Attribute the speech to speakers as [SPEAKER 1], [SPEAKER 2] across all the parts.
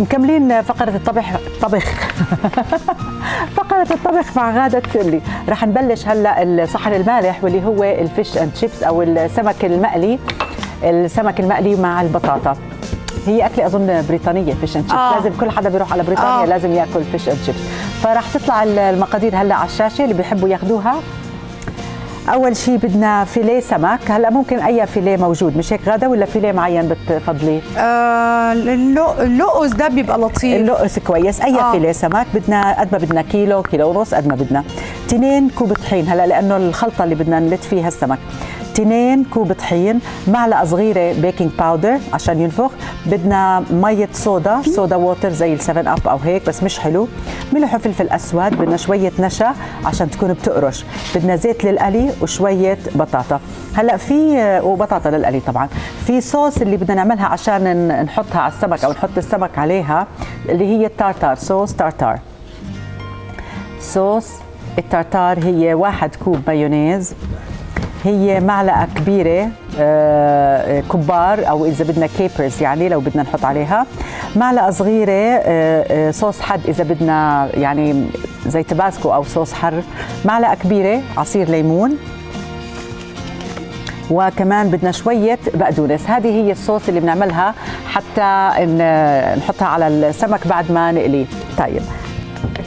[SPEAKER 1] مكملين فقرة الطبخ طبخ فقرة الطبخ مع غادة تقلي رح نبلش هلا الصحن المالح واللي هو ال fish and chips أو السمك المقلي. السمك المقلي مع البطاطا. هي أكلة أظن بريطانية fish and chips
[SPEAKER 2] آه.
[SPEAKER 1] لازم كل حدا بيروح على بريطانيا
[SPEAKER 2] آه.
[SPEAKER 1] لازم ياكل fish and chips فراح تطلع المقادير هلا على الشاشة اللي بيحبوا ياخذوها أول شيء بدنا فيليه سمك. هلأ ممكن أي فيليه موجود مش هيك غادة ولا فيليه معين بتفضليه؟
[SPEAKER 2] آه اللؤس ده بيبقى لطيف.
[SPEAKER 1] اللؤس كويس. أي
[SPEAKER 2] آه.
[SPEAKER 1] فيليه سمك بدنا قد ما بدنا كيلو كيلو ونص قد ما بدنا. تنين كوب طحين. هلأ لأنه الخلطة اللي بدنا نلت فيها السمك. تنين كوب طحين معلقة صغيرة baking powder عشان ينفخ. بدنا مية صودا soda water زي السفن اب أو هيك بس مش حلو. ملح وفلفل أسود بدنا شوية نشا عشان تكون بتقرش. بدنا زيت للقلي وشوية بطاطا. هلأ في وبطاطا للقلي طبعا. في صوص اللي بدنا نعملها عشان نحطها على السمك أو نحط السمك عليها اللي هي ال tartar sauce tartar sauce التارتار هي واحد كوب مايونيز. هي معلقة كبيرة آه، capers أو إذا بدنا capers يعني لو بدنا نحط عليها. معلقة صغيرة آه، آه، صوص حد إذا بدنا يعني زي تباسكو أو صوص حر. معلقة كبيرة عصير ليمون. وكمان بدنا شوية بقدونس. هذه هي الصوص اللي بنعملها حتى نحطها على السمك بعد ما نقليه طيب.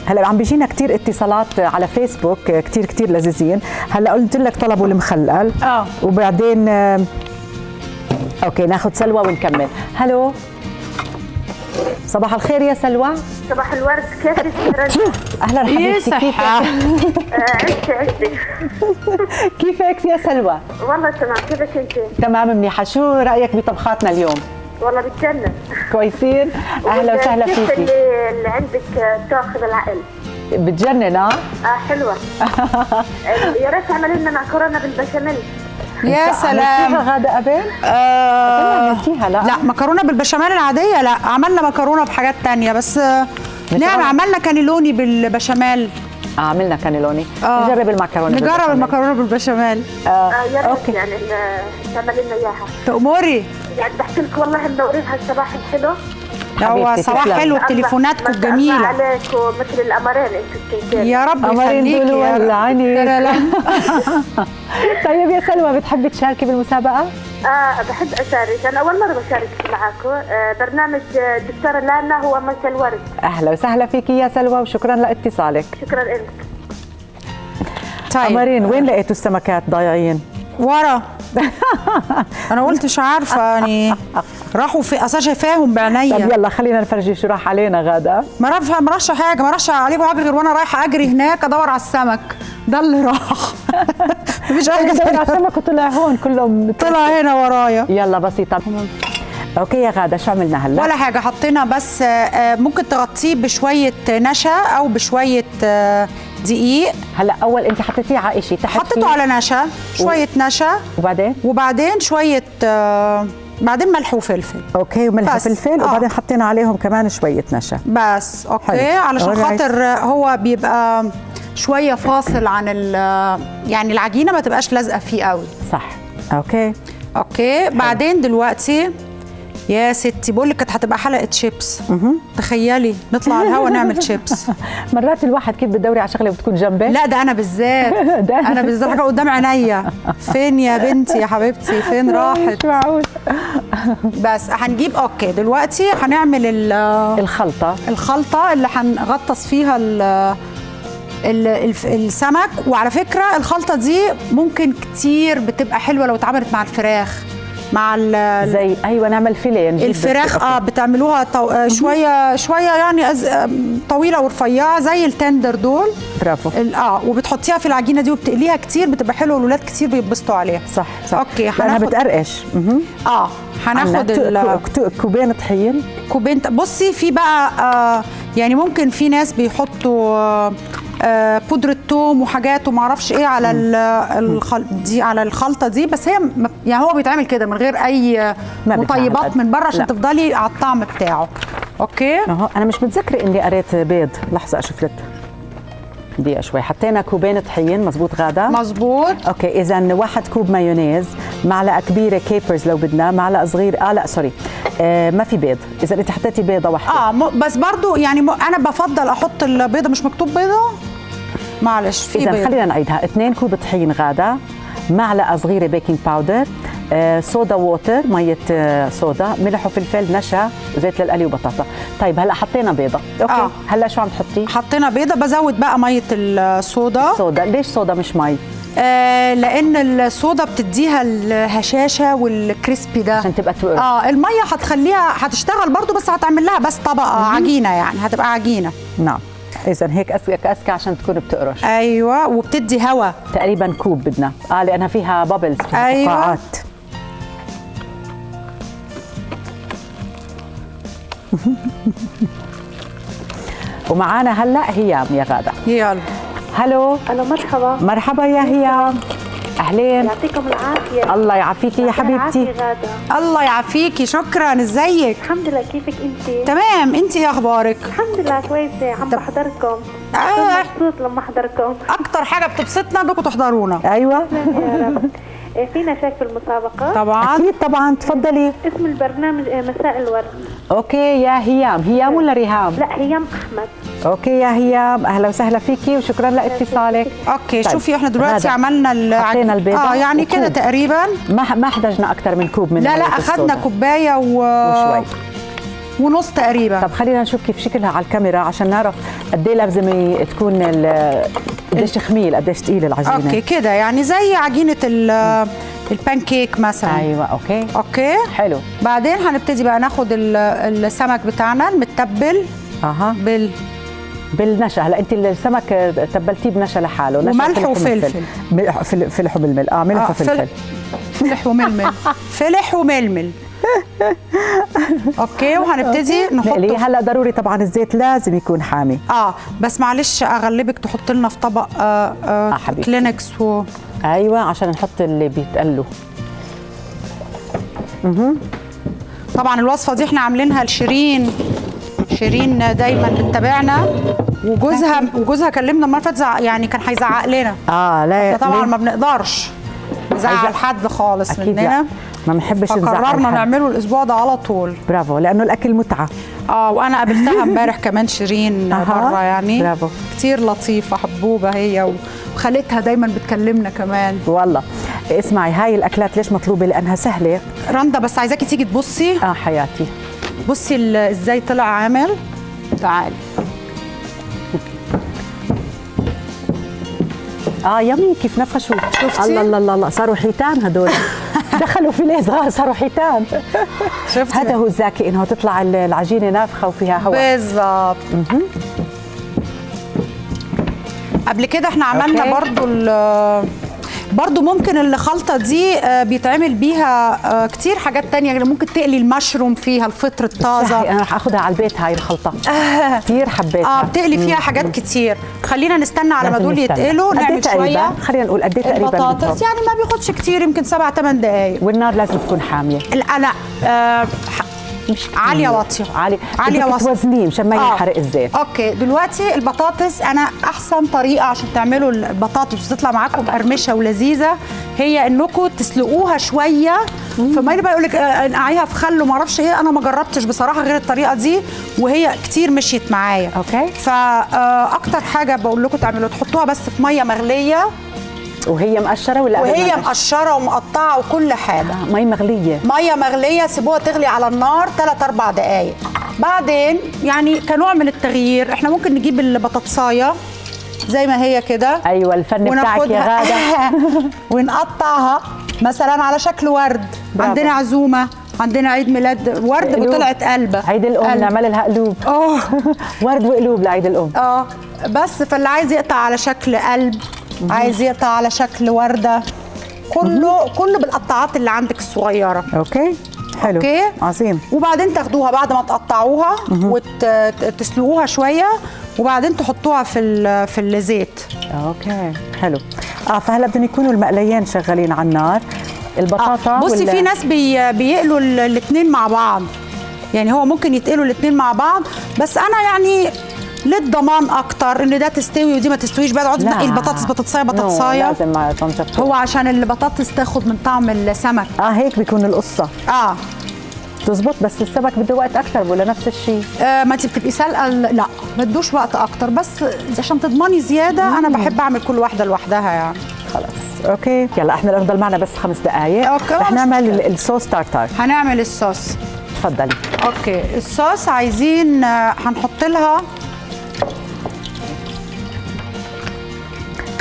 [SPEAKER 1] هلا عم بيجينا كثير اتصالات على فيسبوك كثير كثير لذيذين. هلا قلت لك طلبوا المخلل.
[SPEAKER 2] آه.
[SPEAKER 1] وبعدين أوكي ناخذ سلوى ونكمل. هلو. صباح الخير يا سلوى.
[SPEAKER 3] صباح الورد. كيفك؟
[SPEAKER 1] أهلا حبيبتي. كيفك؟
[SPEAKER 3] عشتي عشتي.
[SPEAKER 1] كيفك يا سلوى؟
[SPEAKER 3] والله تمام. كيفك أنت؟
[SPEAKER 1] تمام منيحة. شو رأيك بطبخاتنا اليوم؟
[SPEAKER 3] والله بتجنن.
[SPEAKER 1] كويسين. أهلا وسهلا فيكي.
[SPEAKER 3] اللي, اللي عندك تاخذ العقل.
[SPEAKER 1] بتجنن آه
[SPEAKER 3] آه حلوة. آه، يا ريت تعملي لنا معكرونه بالبشاميل.
[SPEAKER 2] يا سلام.
[SPEAKER 1] غاده قبل؟
[SPEAKER 2] آه
[SPEAKER 1] عملتيها لا.
[SPEAKER 2] لا مكرونة بالبشاميل العادية لا. عملنا مكرونة بحاجات تانية بس نعم
[SPEAKER 1] عمل-
[SPEAKER 2] عملنا كانيلوني بالبشاميل.
[SPEAKER 1] عملنا كانيلوني
[SPEAKER 2] آه.
[SPEAKER 1] نجرب المكرونة
[SPEAKER 2] نجرب. المكرونة بالبشاميل
[SPEAKER 1] آه.
[SPEAKER 3] آه يا ريت
[SPEAKER 1] أوكي
[SPEAKER 3] يعني إن- تعملي لنا إياها
[SPEAKER 2] تأمري
[SPEAKER 3] يعني بحكي لك والله منورينها الصباح الحلو
[SPEAKER 2] هو صباح. حلو
[SPEAKER 3] الله-
[SPEAKER 2] تليفوناتكم
[SPEAKER 3] ما شاء الله
[SPEAKER 2] جميله
[SPEAKER 3] عليكم مثل القمرين أنتوا
[SPEAKER 2] يا رب
[SPEAKER 1] دول
[SPEAKER 2] يا رب.
[SPEAKER 1] طيب يا سلوى بتحبي تشاركي بالمسابقة؟
[SPEAKER 3] آه بحب أشارك. أنا أول مرة بشارك معاكم آه برنامج آه، دكتورة لانا هو مسا الورد.
[SPEAKER 1] أهلا وسهلا فيكي يا سلوى وشكرا لاتصالك.
[SPEAKER 3] شكرا لك.
[SPEAKER 2] طيب.
[SPEAKER 1] قمرين وين لقيتوا السمكات ضايعين؟
[SPEAKER 2] ورا. أنا قلت مش عارفة يعني راحوا في اصل شايفاهم
[SPEAKER 1] طب
[SPEAKER 2] بعينيا
[SPEAKER 1] يلا خلينا نفرجي شو راح علينا غادة.
[SPEAKER 2] ما رفع ما راحش حاجة ما راحش عليكم حاجة غير وأنا رايحة أجري هناك أدور على السمك. ده اللي راح. مفيش
[SPEAKER 1] حاجة
[SPEAKER 2] تانية.
[SPEAKER 1] السمك وطلع هون كلهم
[SPEAKER 2] طلع هنا ورايا
[SPEAKER 1] يلا بسيطة أوكي يا غادة شو عملنا هلا؟
[SPEAKER 2] ولا حاجة حطينا بس آه، آه، ممكن تغطيه بشوية نشا أو بشوية آه، دقيق
[SPEAKER 1] هلا أول أنت حطيتيه على شيء تحت
[SPEAKER 2] حطيته. على نشا شوية نشا
[SPEAKER 1] وبعدين
[SPEAKER 2] وبعدين شوية بعدين ملح وفلفل
[SPEAKER 1] okay وملح
[SPEAKER 2] بس.
[SPEAKER 1] فلفل
[SPEAKER 2] آه.
[SPEAKER 1] وبعدين حطينا عليهم كمان شوية نشا
[SPEAKER 2] بس okay
[SPEAKER 1] حلو.
[SPEAKER 2] علشان. خاطر هو بيبقى شوية فاصل عن ال يعني العجينة ما تبقاش لازقة فيه قوي.
[SPEAKER 1] صح. okay؟
[SPEAKER 2] okay. بعدين دلوقتي يا ستي بقول لك كانت هتبقى حلقة شيبس تخيلي نطلع على الهوا نعمل شيبس
[SPEAKER 1] مرات الواحد كيف بتدوري على شغلة بتكون جنبك
[SPEAKER 2] لا ده أنا بالذات. أنا بالذات. حاجة قدام عينيا. فين يا بنتي يا حبيبتي؟ فين راحت؟
[SPEAKER 1] معقول.
[SPEAKER 2] بس هنجيب أوكي. دلوقتي هنعمل ال-
[SPEAKER 1] الخلطة.
[SPEAKER 2] الخلطة اللي هنغطس فيها السمك. وعلى فكرة الخلطة دي ممكن كتير بتبقى حلوة لو اتعملت مع الفراخ مع ال-
[SPEAKER 1] زي أيوه نعمل فيليه
[SPEAKER 2] الفراخ آه بتعملوها طو... آه، شوية شوية يعني أز... آم، طويلة ورفيعة زي ال tender دول.
[SPEAKER 1] برافو.
[SPEAKER 2] آه وبتحطيها في العجينة دي وبتقليها كتير بتبقى حلوة والولاد كتير بيتبسطوا عليها.
[SPEAKER 1] صح صح. لانها
[SPEAKER 2] هناخد-
[SPEAKER 1] بتقرقش. مهم.
[SPEAKER 2] آه هناخد ال...
[SPEAKER 1] كوبين طحين.
[SPEAKER 2] كوبين بصي في بقى آه يعني ممكن في ناس بيحطوا آه بودرة توم وحاجات وما أعرفش إيه على ال- الخل... دي على الخلطة دي بس هي م- يعني هو بيتعمل كده من غير
[SPEAKER 1] أي
[SPEAKER 2] مطيبات. من بره عشان. تفضلي على الطعم بتاعه. okay؟
[SPEAKER 1] أهو أنا مش متذكرة إني قريت بيض. لحظة أشوف لك. دقيقة شوي. حطينا كوبين طحين. مزبوط غادة؟
[SPEAKER 2] مظبوط.
[SPEAKER 1] okay إذا واحد كوب مايونيز معلقة كبيرة capers لو بدنا معلقة صغيرة. آه لا sorry. آه ما في بيض. إذا انت حطيتي بيضة
[SPEAKER 2] واحدة. آه بس برضو يعني أنا بفضل أحط البيضة. مش مكتوب بيضة؟ معلش في إذا
[SPEAKER 1] خلينا نعيدها. اثنين كوب طحين غادة معلقة صغيرة baking powder آه، soda water مية آه، صودا ملح وفلفل نشا زيت للقلي وبطاطا. طيب هلا حطينا بيضة. okay
[SPEAKER 2] آه.
[SPEAKER 1] هلا شو عم تحطي؟
[SPEAKER 2] حطينا بيضة بزود بقى مية الصودا.
[SPEAKER 1] صودا ليش صودا مش مي؟
[SPEAKER 2] آه لأن الصودا بتديها الهشاشة وال crispy ده.
[SPEAKER 1] عشان تبقى تقرش.
[SPEAKER 2] آه المية هتخليها هتشتغل برضو بس هتعمل لها بس طبقة عجينة يعني هتبقى عجينة.
[SPEAKER 1] نعم. اذا هيك اسكى اسكى عشان تكون بتقرش.
[SPEAKER 2] أيوه وبتدي هواء
[SPEAKER 1] تقريبا كوب بدنا. آه لأنها فيها بابلز فيها
[SPEAKER 2] أيوة.
[SPEAKER 1] فقاعات ومعانا هلأ هيام يا غادة.
[SPEAKER 2] يلا.
[SPEAKER 1] هلو.
[SPEAKER 3] ألو مرحبا.
[SPEAKER 1] مرحبا يا هيام. أهلين.
[SPEAKER 3] يعطيكم العافية.
[SPEAKER 1] الله يعافيكي يا حبيبتي.
[SPEAKER 3] غادة.
[SPEAKER 2] الله يعافيكي. شكرا. إزيك؟
[SPEAKER 3] الحمد لله. كيفك أنت؟
[SPEAKER 2] تمام. أنت إيه أخبارك؟
[SPEAKER 3] الحمد لله. كويسة. عم بحضركم.
[SPEAKER 2] آه.
[SPEAKER 3] كنت مبسوط لما احضركم
[SPEAKER 2] أكتر حاجة بتبسطنا انكم تحضرونا
[SPEAKER 1] أيوه.
[SPEAKER 3] يا رب. إيه، فينا شك في المسابقة؟
[SPEAKER 2] طبعا.
[SPEAKER 1] أكيد طبعا. تفضلي.
[SPEAKER 3] اسم البرنامج إيه، مساء الورد.
[SPEAKER 1] okay. يا هيام. هيام ولا ريهام؟
[SPEAKER 3] لا هيام أحمد.
[SPEAKER 1] okay. يا هيام أهلا وسهلا فيكي وشكرا لاتصالك.
[SPEAKER 2] okay
[SPEAKER 1] طيب،
[SPEAKER 2] شوفي إحنا دلوقتي عملنا ال-
[SPEAKER 1] حطينا البيضة
[SPEAKER 2] آه يعني كده. تقريبا.
[SPEAKER 1] ما ما احتاجنا أكثر من كوب من
[SPEAKER 2] لا لا
[SPEAKER 1] أخذنا.
[SPEAKER 2] كوباية و...
[SPEAKER 1] وشوي.
[SPEAKER 2] ونص تقريبا.
[SPEAKER 1] طب خلينا نشوف كيف شكلها على الكاميرا عشان نعرف قد إيه لازم تكون ال- قديش خميل قديش ثقيل العجينة.
[SPEAKER 2] okay كده يعني زي عجينة ال- البانكيك مثلا.
[SPEAKER 1] أيوه okay.
[SPEAKER 2] okay.
[SPEAKER 1] حلو.
[SPEAKER 2] بعدين هنبتدي بقى ناخد ال- السمك بتاعنا المتبل
[SPEAKER 1] أها.
[SPEAKER 2] بال
[SPEAKER 1] بالنشا. هلا انت السمك تبلتيه بنشا لحاله. نشا
[SPEAKER 2] وملح
[SPEAKER 1] فلفل
[SPEAKER 2] وفلفل.
[SPEAKER 1] فلح وبالمل آه ملح
[SPEAKER 2] آه،
[SPEAKER 1] وفلفل.
[SPEAKER 2] فلح وململ. فلح وململ. okay وهنبتدي نحط
[SPEAKER 1] هلا ضروري طبعا الزيت لازم يكون حامي.
[SPEAKER 2] آه بس معلش أغلبك تحط لنا في طبق آه آه
[SPEAKER 1] آه،.
[SPEAKER 2] كلينكس و...
[SPEAKER 1] أيوه عشان نحط اللي بيتقلوا.
[SPEAKER 2] طبعا الوصفة دي إحنا عاملينها لشيرين. شيرين دايما بتتابعنا. وجوزها وجوزها كلمنا المره اللي يعني كان هيزعق لنا.
[SPEAKER 1] آه لا
[SPEAKER 2] طبعا؟ ما بنقدرش. نزعل حد خالص مننا.
[SPEAKER 1] لا ما بنحبش نزعل
[SPEAKER 2] فقررنا. نعمله الأسبوع ده على طول.
[SPEAKER 1] برافو لأنه الأكل متعة.
[SPEAKER 2] آه وأنا قابلتها امبارح كمان شيرين
[SPEAKER 1] أها،
[SPEAKER 2] بره يعني
[SPEAKER 1] برافو.
[SPEAKER 2] كتير لطيفة حبوبة هي وخالتها دايما بتكلمنا كمان.
[SPEAKER 1] والله. اسمعي هاي الأكلات ليش مطلوبة؟ لأنها سهلة.
[SPEAKER 2] رندا بس عايزاكي تيجي تبصي.
[SPEAKER 1] آه حياتي.
[SPEAKER 2] بصي ال- إزاي طلع عامل تعالي
[SPEAKER 1] آه يمي كيف نفشوا؟
[SPEAKER 2] شفتي؟
[SPEAKER 1] الله الله الله الله. صاروا حيتان هدول. دخلوا في صغار صاروا حيتان.
[SPEAKER 2] شفتي؟
[SPEAKER 1] هذا هو الذكي إنه تطلع ال- العجينة نافخة وفيها هواء.
[SPEAKER 2] بالظبط قبل كده إحنا عملنا
[SPEAKER 1] أوكي.
[SPEAKER 2] برضو ال- برضو ممكن الخلطة دي آه، بيتعمل بيها آه، كتير حاجات تانية يعني ممكن تقلي المشروم فيها الفطر الطازة.
[SPEAKER 1] أنا رح اخذها على البيت هاي الخلطة. كثير حبيتها.
[SPEAKER 2] آه بتقلي فيها حاجات كتير. خلينا نستنى على ما دول. يتقلوا
[SPEAKER 1] إيه
[SPEAKER 2] نعمل؟ شوية.
[SPEAKER 1] خلينا نقول قد إيه تقريبا
[SPEAKER 2] البطاطس؟ يعني ما بياخدش كتير يمكن سبع ثمان دقايق.
[SPEAKER 1] والنار لازم تكون حامية.
[SPEAKER 2] لا لا آه، عالية واطية.
[SPEAKER 1] عالية.
[SPEAKER 2] عالية
[SPEAKER 1] بدك
[SPEAKER 2] واطية.
[SPEAKER 1] توزنيه مشان ما
[SPEAKER 2] آه.
[SPEAKER 1] ينحرق الزيت.
[SPEAKER 2] أوكي دلوقتي البطاطس أنا أحسن طريقة عشان تعملوا البطاطس وتطلع معاكم مقرمشة ولذيذة هي إنكم تسلقوها شوية. فما بقى يقول لك انقعيها في خل وما أعرفش إيه. أنا ما جربتش بصراحة غير الطريقة دي وهي كتير مشيت معايا.
[SPEAKER 1] okay.
[SPEAKER 2] فاكتر حاجة بقول لكم تعملوا تحطوها بس في مية مغلية.
[SPEAKER 1] وهي مقشره ولا
[SPEAKER 2] وهي؟ مقشره ومقطعة وكل حاجة.
[SPEAKER 1] مي مغلية.
[SPEAKER 2] مية مغلية سيبوها تغلي على النار 3 4 دقائق بعدين يعني كنوع من التغيير إحنا ممكن نجيب البطاطساية زي ما هي كده.
[SPEAKER 1] أيوه الفن بتاعك يا غادة.
[SPEAKER 2] ونقطعها مثلا على شكل ورد.
[SPEAKER 1] برافو.
[SPEAKER 2] عندنا عزومة عندنا عيد ميلاد. ورد
[SPEAKER 1] قلوب.
[SPEAKER 2] وطلعت قلبة.
[SPEAKER 1] عيد الأم
[SPEAKER 2] قلب.
[SPEAKER 1] نعمل لها قلوب.
[SPEAKER 2] آه.
[SPEAKER 1] ورد وقلوب لعيد الأم.
[SPEAKER 2] آه. بس فاللي عايز يقطع على شكل قلب عايز يقطع على شكل وردة. كله كله بالقطاعات اللي عندك الصغيرة.
[SPEAKER 1] okay. حلو.
[SPEAKER 2] okay؟
[SPEAKER 1] عظيم.
[SPEAKER 2] وبعدين تاخدوها بعد ما تقطعوها وتسلقوها شوية وبعدين تحطوها في في الزيت.
[SPEAKER 1] okay. حلو. آه فهلا بدهم يكونوا المقليين شغالين على النار. البطاطا
[SPEAKER 2] بصي
[SPEAKER 1] وال-
[SPEAKER 2] في ناس بي بيقلوا الاثنين مع بعض. يعني هو ممكن يتقلوا الاثنين مع بعض بس أنا يعني للضمان أكتر ان ده تستوي ودي ما تستويش. بقى تقعدي. تنقي البطاطس بطاطسايه بطاطسايه
[SPEAKER 1] لازم طنجة
[SPEAKER 2] هو عشان البطاطس تاخد من طعم السمك.
[SPEAKER 1] آه هيك بيكون القصة.
[SPEAKER 2] آه.
[SPEAKER 1] تزبط بس السمك بده وقت أكثر ولا نفس الشيء
[SPEAKER 2] آه، ما انت بتبقي سالقه ال- لا. ما تدوش وقت أكتر بس عشان تضمني زيادة أنا بحب أعمل كل واحدة لوحدها يعني.
[SPEAKER 1] خلاص okay. يلا إحنا نضل معنا بس خمس دقائق
[SPEAKER 2] okay،
[SPEAKER 1] رح نعمل الصوص tartar
[SPEAKER 2] هنعمل الصوص.
[SPEAKER 1] تفضلي.
[SPEAKER 2] okay الصوص عايزين آه، هنحط لها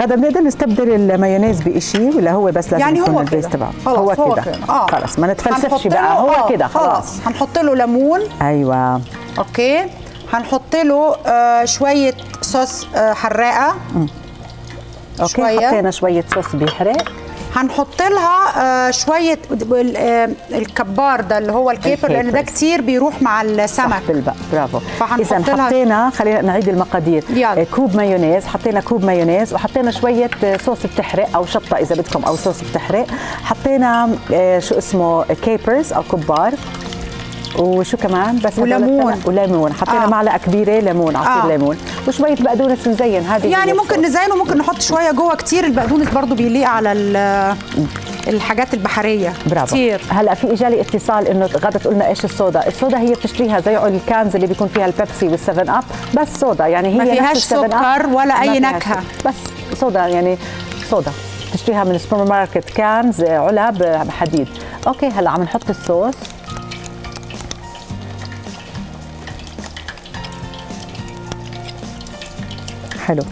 [SPEAKER 1] غادة بنقدر نستبدل المايونيز بشيء ولا هو بس لازم
[SPEAKER 2] يعني
[SPEAKER 1] يكون
[SPEAKER 2] هو
[SPEAKER 1] ال base
[SPEAKER 2] كده.
[SPEAKER 1] تبعه
[SPEAKER 2] خلاص
[SPEAKER 1] هو كده.
[SPEAKER 2] آه.
[SPEAKER 1] خلاص ما نتفلسفش بقى. هو
[SPEAKER 2] آه،
[SPEAKER 1] كده خلاص.
[SPEAKER 2] هنحط له ليمون.
[SPEAKER 1] أيوه.
[SPEAKER 2] okay. هنحط له آه شوية صوص آه حراقة.
[SPEAKER 1] okay
[SPEAKER 2] شوية.
[SPEAKER 1] حطينا شوية صوص بيحرق
[SPEAKER 2] هنحط لها آه شوية آه الكبار ده اللي هو ال caper لأن
[SPEAKER 1] ده.
[SPEAKER 2] كتير بيروح مع السمك.
[SPEAKER 1] صح بالضبط. برافو.
[SPEAKER 2] إذا
[SPEAKER 1] حطينا خلينا نعيد المقادير.
[SPEAKER 2] يلا.
[SPEAKER 1] آه، كوب مايونيز حطينا كوب مايونيز وحطينا شوية صوص بتحرق أو شطة إذا بدكم أو صوص بتحرق. حطينا شو اسمه capers أو كبار. وشو كمان بس
[SPEAKER 2] وليمون.
[SPEAKER 1] وليمون. حطينا
[SPEAKER 2] آه.
[SPEAKER 1] معلقة كبيرة ليمون عصير
[SPEAKER 2] آه.
[SPEAKER 1] ليمون. وشوية بقدونس مزين هذه
[SPEAKER 2] يعني ممكن. نزينه ممكن نحط شوية جوه كتير. البقدونس برضو بيليق على ال- الحاجات البحرية.
[SPEAKER 1] برافو.
[SPEAKER 2] كتير.
[SPEAKER 1] هلا في إجالي اتصال إنه غادة تقول لنا إيش الصودا؟ الصودا هي بتشتريها زي ال cans اللي بيكون فيها البيبسي والسفن أب بس صودا. يعني هي
[SPEAKER 2] ما فيهاش سكر ولا نكهة.
[SPEAKER 1] سكر. بس صودا يعني صودا. تشتريها من السوبر ماركت cans علب حديد. okay هلا عم نحط الصوص. حلو.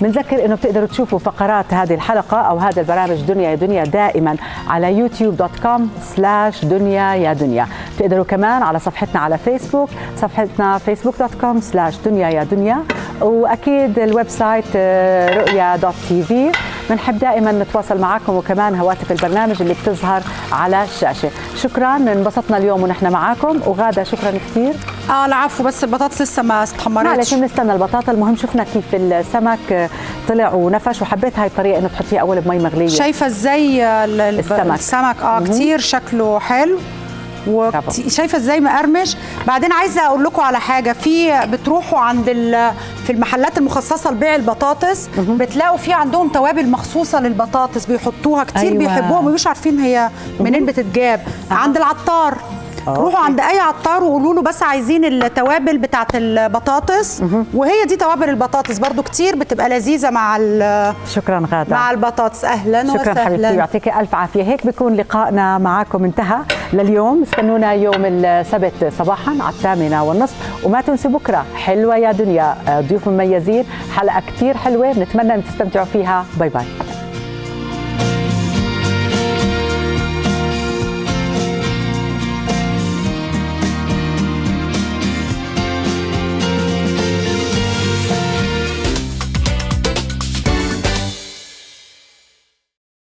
[SPEAKER 1] بنذكر إنه بتقدروا تشوفوا فقرات هذه الحلقة أو هذا البرنامج دنيا يا دنيا دائما على YouTube dot com slash دنيا يا دنيا. بتقدروا كمان على صفحتنا على فيسبوك صفحتنا Facebook dot com slash دنيا يا دنيا. وأكيد ال website آه، رؤيا dot TV. بنحب دائما نتواصل معكم وكمان هواتف البرنامج اللي بتظهر على الشاشة. شكرا انبسطنا اليوم ونحن معكم وغادة شكرا كثير.
[SPEAKER 2] آه العفو بس البطاطس لسه ما
[SPEAKER 1] معلش
[SPEAKER 2] استحمرتش
[SPEAKER 1] بنستنى البطاطا. المهم شفنا كيف السمك طلع ونفش وحبيت هاي الطريقة إنه تحطيه أول بمي مغلية.
[SPEAKER 2] شايفة إزاي ال- ال-
[SPEAKER 1] السمك.
[SPEAKER 2] السمك؟ آه كتير شكله حلو. وشايفه إزاي مقرمش؟ بعدين عايزة أقول لكم على حاجة في بتروحوا عند ال- في المحلات المخصصة لبيع البطاطس بتلاقوا في عندهم توابل مخصوصة للبطاطس بيحطوها كتير.
[SPEAKER 1] أيوة.
[SPEAKER 2] بيحبوها ومش عارفين هي منين بتتجاب. عند العطار. روحوا
[SPEAKER 1] أوكي.
[SPEAKER 2] عند أي عطار وقولوا له بس عايزين التوابل بتاعت البطاطس. وهي دي توابل البطاطس برضو كتير بتبقى لذيذة مع ال-
[SPEAKER 1] شكرا غادة.
[SPEAKER 2] مع البطاطس. أهلا
[SPEAKER 1] شكرا
[SPEAKER 2] وسهلا.
[SPEAKER 1] حبيبتي يعطيك ألف عافية. هيك بيكون لقائنا معكم انتهى لليوم. استنونا يوم السبت صباحا على الثامنة والنصف. وما تنسوا بكرة حلوة يا دنيا. آه، ضيوف مميزين. حلقة كثير حلوة. بنتمنى أن تستمتعوا فيها. باي باي.